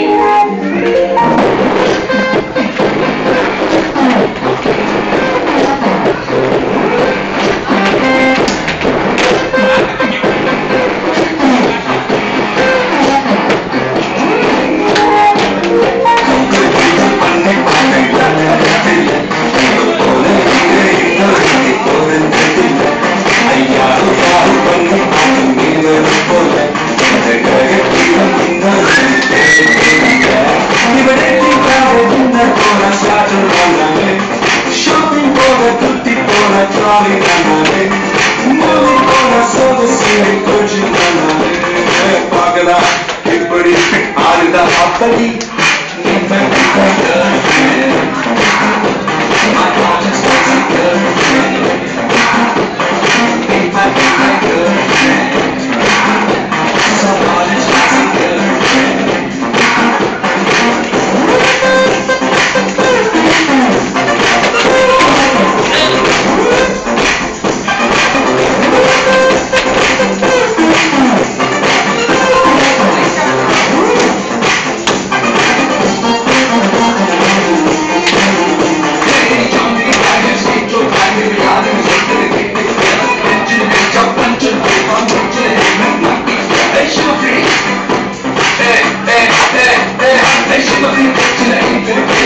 Thank you. mole pra malê Mole coração você me curte pra malê Pagna, hipri, arida, apali Today, today, today.